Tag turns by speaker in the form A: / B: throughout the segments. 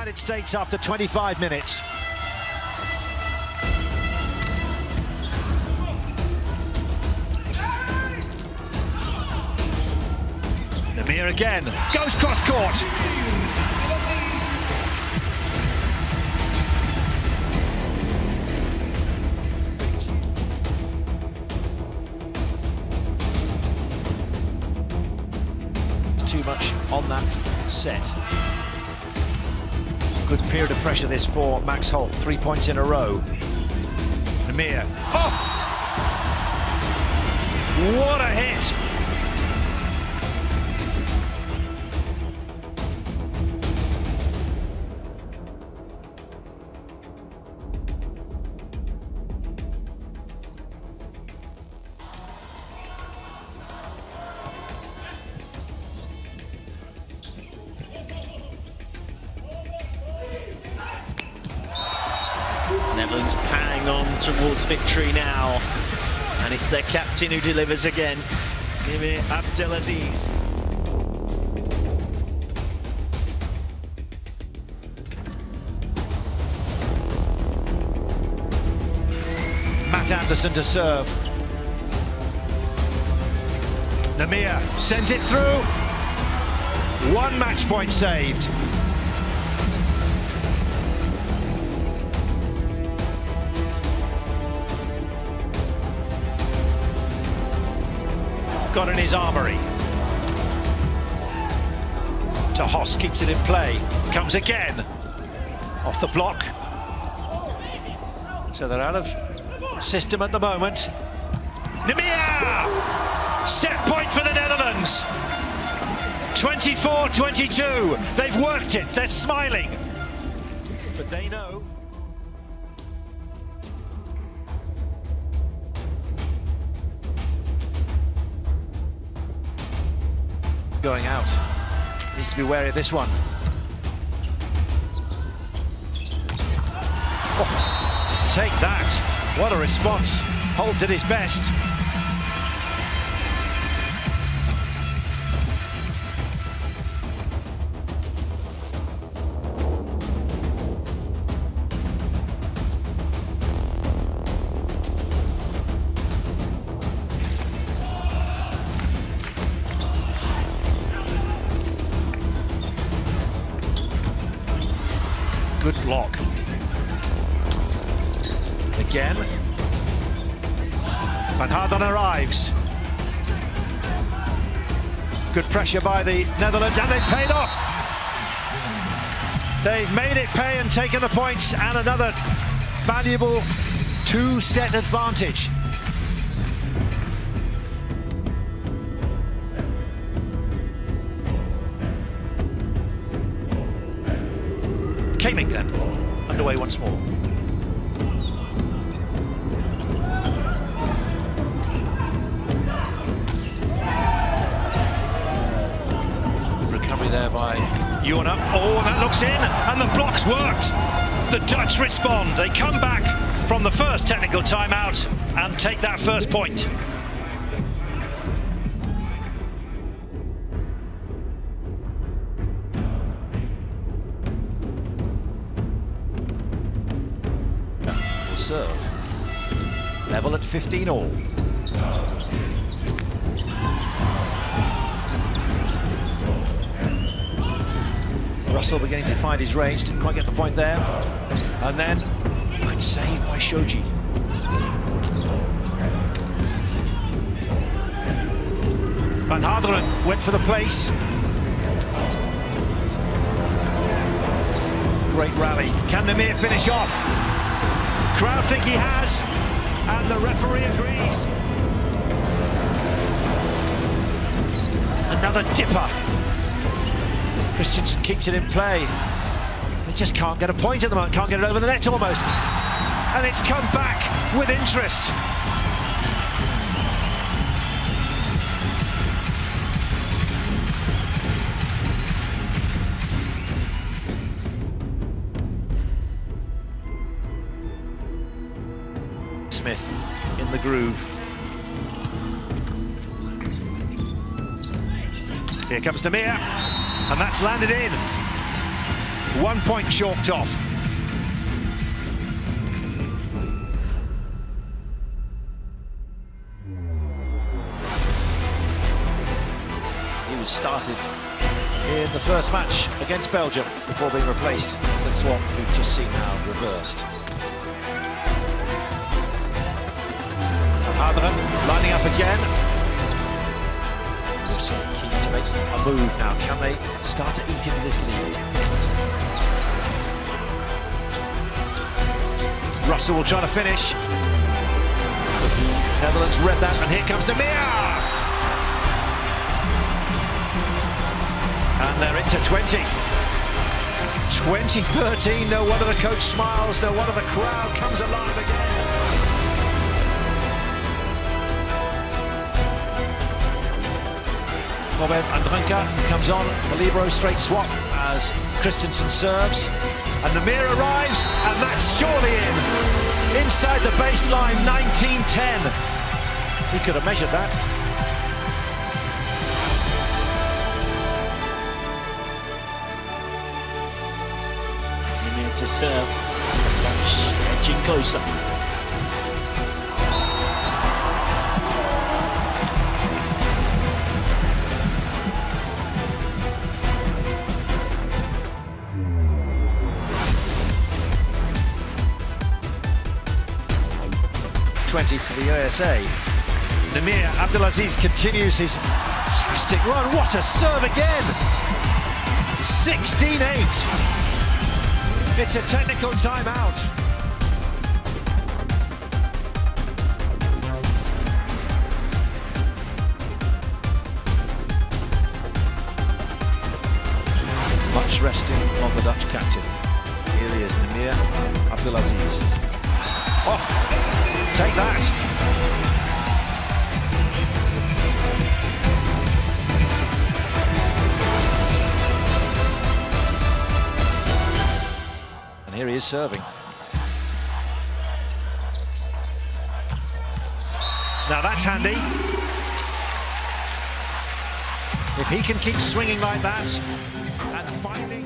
A: United States after 25 minutes. Nimir again, goes cross court. Too much on that set. Good period of pressure this for Max Holt. Three points in a row. Nimir. Oh! What a hit!
B: On towards victory now. And it's their captain who delivers again. Nimir Abdelaziz.
A: Matt Anderson to serve. Nimir sends it through. One match point saved. Got in his armory. To Hoss, keeps it in play. Comes again. Off the block. So they're out of system at the moment. Nimir! Set point for the Netherlands. 24-22. They've worked it. They're smiling. But they know. Going out. Needs to be wary of this one. Oh, take that. What a response. Holt did his best. Block. Again. Van Garderen arrives. Good pressure by the Netherlands, and they've paid off. They've made it pay and taken the points, and another valuable two-set advantage. Kamington underway once more. Recovery there by Ewan Oh, that looks in, and the blocks worked. The Dutch respond. They come back from the first technical timeout and take that first point. Level at 15 all. Russell beginning to find his range, didn't quite get the point there. And then, good save by Shoji. Van Garderen went for the place. Great rally. Can Nimir finish off? Crowd think he has, and the referee agrees. Another dipper. Christenson keeps it in play. They just can't get a point at the moment, can't get it over the net almost. And it's come back with interest. Groove. Here comes Nimir, and that's landed in. One point chalked off.
C: He was started in the first match against Belgium before being replaced. That's what we've just seen now reversed. Hadran lining up again. Also keen to make a move now. Can they start to eat into this lead?
A: Russell will try to finish. Netherlands read that, and here comes Nimir! And they're into 20. 2013, no wonder the coach smiles, no wonder the crowd comes alive again.
C: Mobev Andringa comes on, the libero straight swap as Christenson serves.
A: And Nimir arrives, and that's surely in. Inside the baseline, 19-10.
C: He could have measured that.
B: Nimir to serve. That's Jinkosa.
A: 20 to the USA. Nimir Abdelaziz continues his fantastic run. What a serve again! 16-8. It's a technical timeout.
C: much resting on the Dutch captain. Here he is, Nimir Abdelaziz.
A: Oh take that.
C: And here he is serving.
A: Now that's handy. If he can keep swinging like that and finding...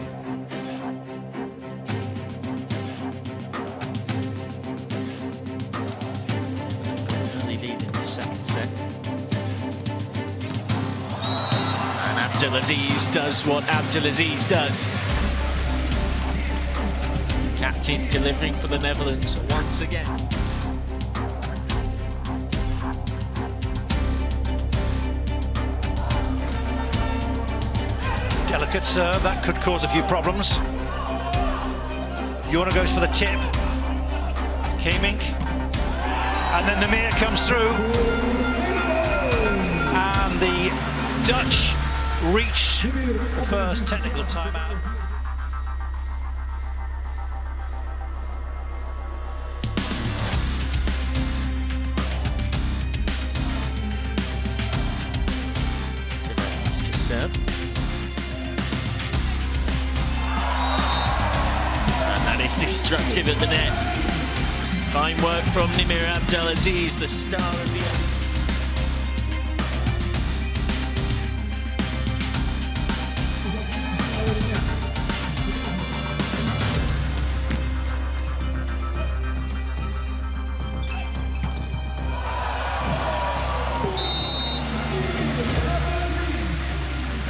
B: set. And Abdelaziz does what Abdelaziz does. Captain delivering for the Netherlands once again.
A: Delicate serve, that could cause a few problems. Jorna goes for the tip. Keemink. And then Nimir comes through. And the Dutch reach first technical timeout.
B: To serve. And that is destructive at the net. Fine work from Nimir Abdelaziz, the star of the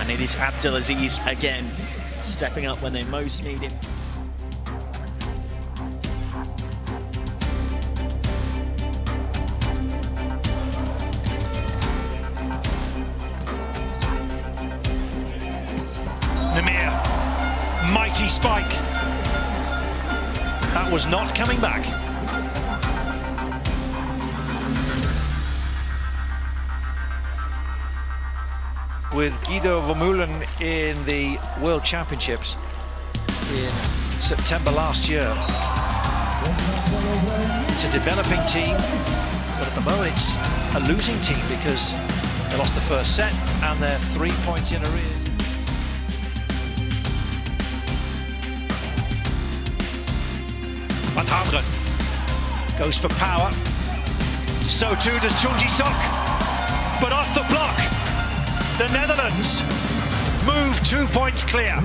B: And it is Abdelaziz again, stepping up when they most need him.
A: Nimir, mighty spike. That was not coming back. With Gido Vermeulen in the World Championships in September last year. It's a developing team, but at the moment it's a losing team because they lost the first set and they're three points in arrears. Van Hameren goes for power. So too does Chunji Sok. But off the block, the Netherlands move two points clear.